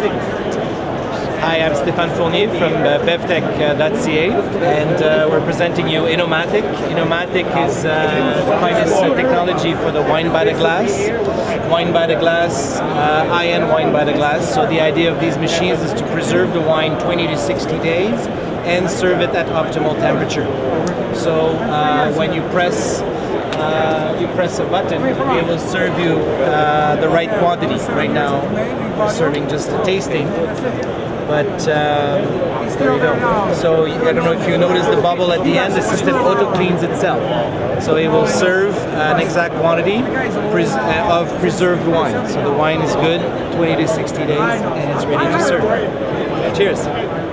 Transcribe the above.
Hi, I'm Stéphane Fournier from uh, bevtech.ca and uh, we're presenting you Enomatic. Enomatic is uh, the finest uh, technology for the wine by the glass. Wine by the glass, uh, high-end wine by the glass. So the idea of these machines is to preserve the wine 20 to 60 days and serve it at optimal temperature. So uh, when you press uh, you press a button, it will serve you uh, the right quantity. Right now, we're serving just a tasting, but um, there you go. So I don't know if you notice the bubble at the end. The system auto cleans itself, so it will serve an exact quantity uh, of preserved wine. So the wine is good, 20 to 60 days, and it's ready to serve. Cheers.